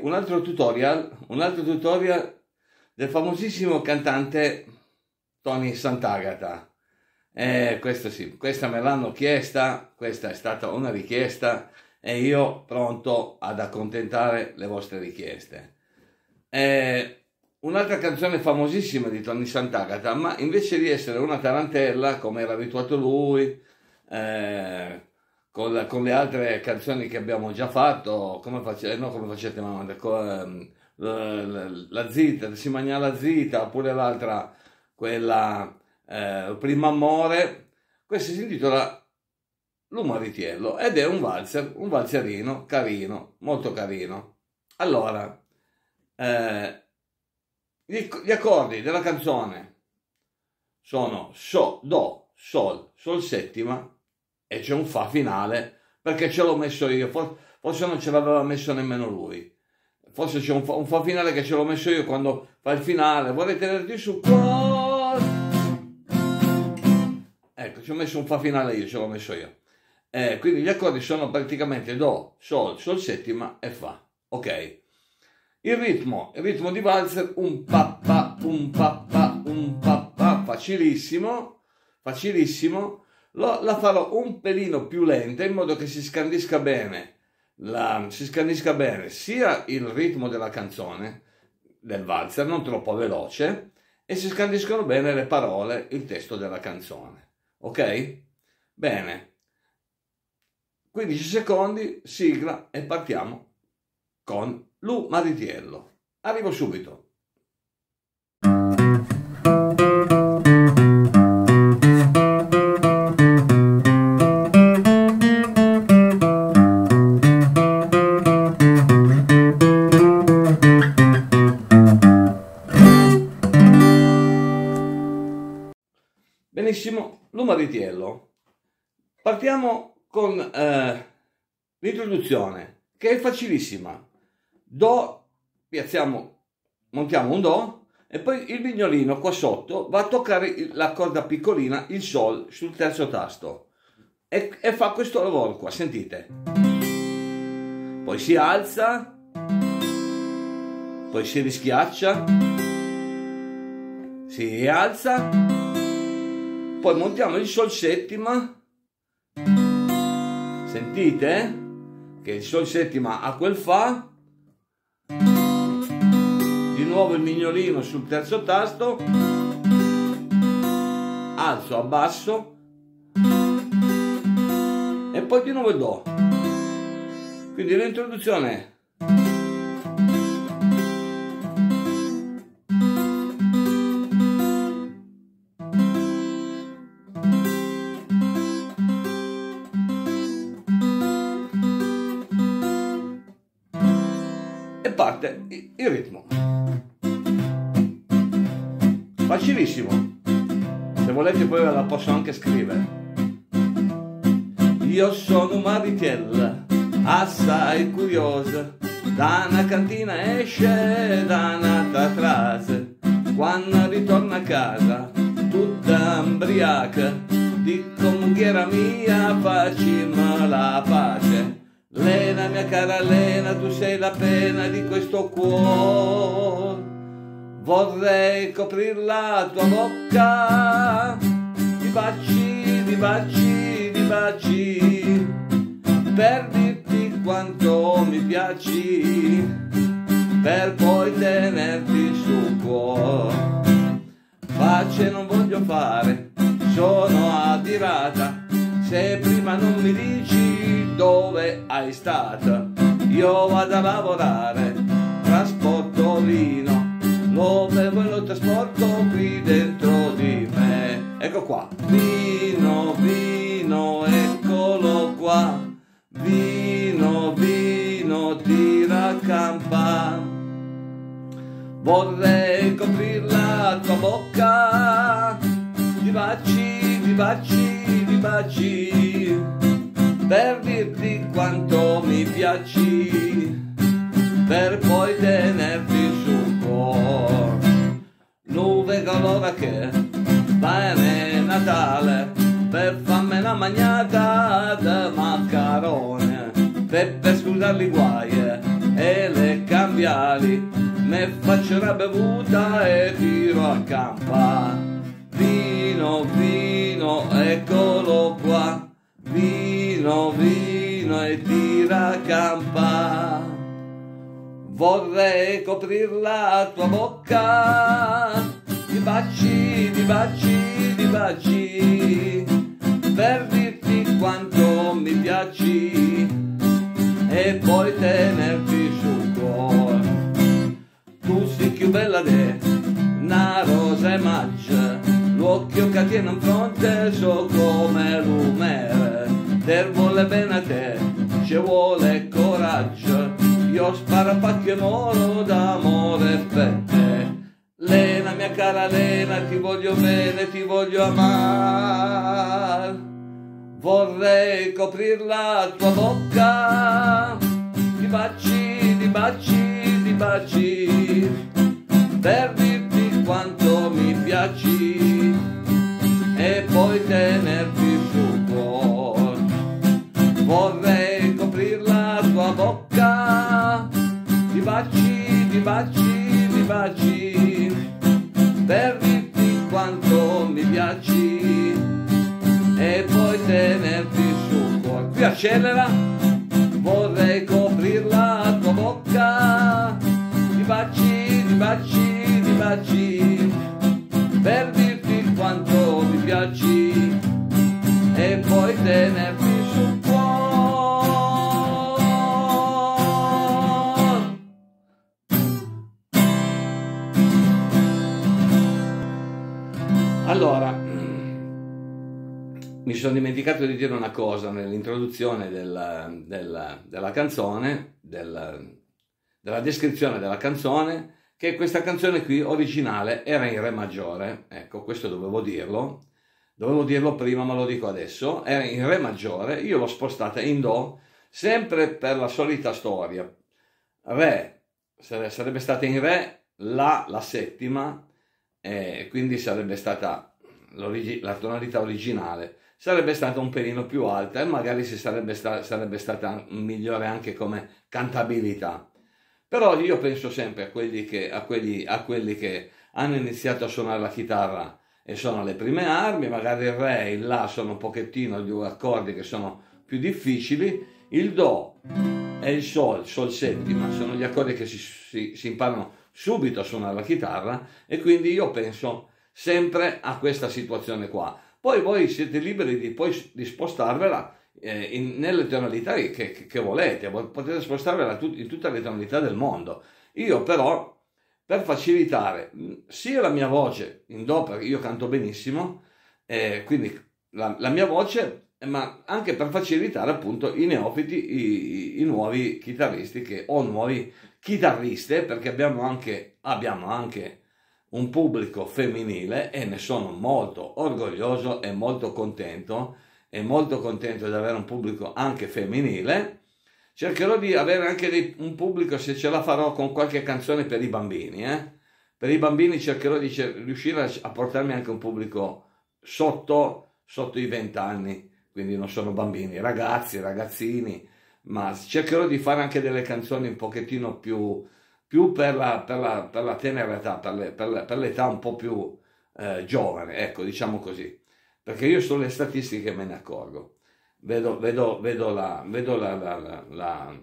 un altro tutorial, un altro tutorial del famosissimo cantante Tony Sant'Agata. Eh, questo sì, questa me l'hanno chiesta, questa è stata una richiesta e io pronto ad accontentare le vostre richieste. Eh, un'altra canzone famosissima di Tony Sant'Agata, ma invece di essere una tarantella come era abituato lui, eh, con, la, con, le altre canzoni che abbiamo già fatto, come, face, no, come facete mamma, con, la, la, la zita, si mangia la zita, oppure l'altra, quella eh, Primo Amore, questo si intitola L'Umaritiello ed è un valzer, un valzerino carino, molto carino. Allora, eh, gli, gli accordi della canzone sono so, do, sol, sol settima, e c'è un fa finale perché ce l'ho messo io, forse non ce l'aveva messo nemmeno lui. Forse c'è un fa, un fa finale che ce l'ho messo io quando fa il finale, vorrei tenerti sul cuore. Ecco, ci ho messo un fa finale io, ce l'ho messo io. Eh, quindi gli accordi sono praticamente Do, Sol, Sol settima e Fa. Ok. Il ritmo, il ritmo di valzer, un papà, un papà, un papà, facilissimo, facilissimo lo, la farò un pelino più lenta in modo che si scandisca bene, la, si scandisca bene sia il ritmo della canzone, del valzer, non troppo veloce, e si scandiscono bene le parole, il testo della canzone. Ok? Bene. 15 secondi, sigla e partiamo con Lu Maritiello. Arrivo subito. Benissimo, l'umaritiello. Partiamo con eh, l'introduzione, che è facilissima. Do, piazziamo, montiamo un Do, e poi il mignolino qua sotto va a toccare la corda piccolina, il Sol, sul terzo tasto. E, e fa questo lavoro qua, sentite. Poi si alza, poi si rischiaccia, si alza poi montiamo il sol settima. Sentite che il sol settima ha quel fa. Di nuovo il mignolino sul terzo tasto. Alzo abbasso. E poi di nuovo il do. Quindi l'introduzione parte il ritmo. Facilissimo. Se volete poi ve la posso anche scrivere. Io sono Marichella, assai curiosa, da una cantina esce da un'altra frase. Quando ritorna a casa, tutta ambriaca, dico mughiera mia, facciamo la pace. Lena, mia cara Lena, tu sei la pena di questo cuore. Vorrei coprir la tua bocca di baci, di baci, di baci, per dirti quanto mi piaci, per poi tenerti sul cuore. Pace non voglio fare, sono adirata, se prima non mi dici dove hai stata? Io vado a lavorare, trasporto vino, lo bevo e lo trasporto qui dentro di me. Ecco qua, vino, vino, eccolo qua, vino, vino, tira campa. Vorrei coprir la tua bocca di baci, di baci, baci per dirti quanto mi piaci, per poi tenerti sul cuore. Non vedo l'ora che bene Natale, per farmi una magnata di maccarone, per, per scusarli guai e le cambiali, me faccio una bevuta e tiro a campa. Vino, vino, eccolo qua, vino, vino e tira campa. Vorrei coprir la tua bocca. Di baci, di baci, di baci, per dirti quanto mi piaci. E poi tenerti sul cuore. Tu sei più bella de una rosa e maggia, l'occhio che tiene in fronte come l'umere, te vuole bene a te, ci vuole coraggio, io sparo a pacche moro d'amore per te. Lena, mia cara Lena, ti voglio bene, ti voglio amare. Vorrei coprir la tua bocca di baci, di baci, di baci, per dirti quanto mi piaci e poi tenerti sul cuore. Vorrei coprir la tua bocca. Di baci, di baci, di baci, per dirti quanto mi piaci e poi tenerti sul cuore. Qui accelera, vorrei coprir la tua bocca. Di baci, di baci, di baci, per dirti quanto mi piaci e poi tenerti sul cuore. Allora, mi sono dimenticato di dire una cosa nell'introduzione della, della, della canzone, della, della descrizione della canzone, che questa canzone qui originale era in Re maggiore. Ecco, questo dovevo dirlo. Dovevo dirlo prima, ma lo dico adesso. Era in Re maggiore, io l'ho spostata in Do, sempre per la solita storia. Re sarebbe stata in Re, La la settima, e quindi sarebbe stata la tonalità originale sarebbe stata un pelino più alta e magari sarebbe, sta, sarebbe stata migliore anche come cantabilità. Però io penso sempre a quelli, che, a, quelli, a quelli che hanno iniziato a suonare la chitarra e sono le prime armi, magari il re e il la sono un pochettino gli accordi che sono più difficili, il do e il sol, sol settima, sono gli accordi che si, si, si imparano subito a suonare la chitarra e quindi io penso sempre a questa situazione qua. Poi voi siete liberi di, poi, di spostarvela eh, in, nelle tonalità che, che, volete, potete spostarvela tut, in tutte le tonalità del mondo. Io però, per facilitare sia la mia voce in do, perché io canto benissimo, eh, quindi la, la, mia voce, ma anche per facilitare appunto i neofiti, i, i, i nuovi chitarristi che, o nuovi chitarriste, perché abbiamo anche, abbiamo anche un pubblico femminile e ne sono molto orgoglioso e molto contento e molto contento di avere un pubblico anche femminile. Cercherò di avere anche un pubblico se ce la farò con qualche canzone per i bambini. Eh? Per i bambini cercherò di riuscire a, portarmi anche un pubblico sotto, sotto i 20 anni, quindi non sono bambini, ragazzi, ragazzini, ma cercherò di fare anche delle canzoni un pochettino più, più per la, per la, per la tenera età, per, le, per, l'età un po' più eh, giovane, ecco, diciamo così. Perché io sulle statistiche me ne accorgo. Vedo, vedo, vedo, la, vedo la, la,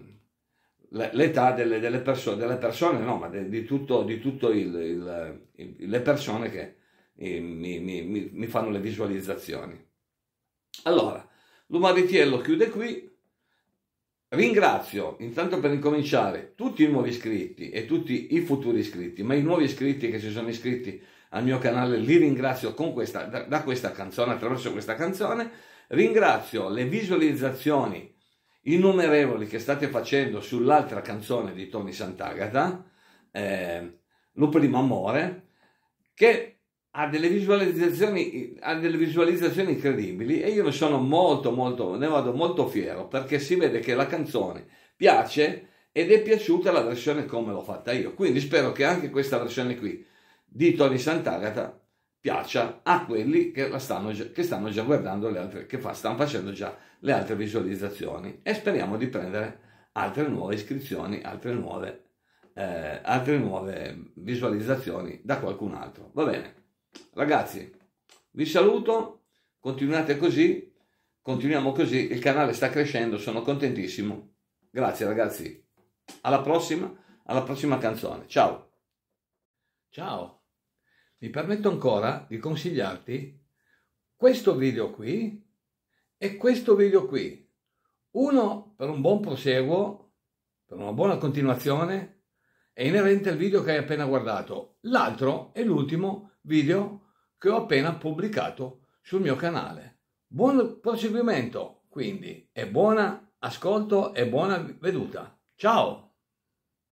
l'età delle, delle, perso- delle, persone, no, ma de, di tutto, di tutto il, il, il, le persone che mi, mi, mi, mi fanno le visualizzazioni. Allora, l'umaritiello chiude qui, Ringrazio intanto per incominciare tutti i nuovi iscritti e tutti i futuri iscritti, ma i nuovi iscritti che si sono iscritti al mio canale li ringrazio questa, da, da, questa canzone, attraverso questa canzone. Ringrazio le visualizzazioni innumerevoli che state facendo sull'altra canzone di Tony Sant'Agata, eh, Lo primo amore, che ha delle ha delle visualizzazioni incredibili e io ne sono molto molto, ne vado molto fiero perché si vede che la canzone piace ed è piaciuta la versione come l'ho fatta io. Quindi spero che anche questa versione qui di Tony Sant'Agata piaccia a quelli che, stanno, che stanno già guardando le altre, che fa, stanno facendo già le altre visualizzazioni e speriamo di prendere altre nuove iscrizioni, altre nuove, eh, altre nuove visualizzazioni da qualcun altro. Va bene, ragazzi, vi saluto, continuate così, continuiamo così, il canale sta crescendo, sono contentissimo. Grazie ragazzi, alla prossima, alla prossima canzone. Ciao. Ciao, mi permetto ancora di consigliarti questo video qui e questo video qui. Uno per un buon proseguo, per una buona continuazione, è inerente al video che hai appena guardato. L'altro è l'ultimo video che ho appena pubblicato sul mio canale. Buon proseguimento, quindi, e buon ascolto e buona veduta. Ciao!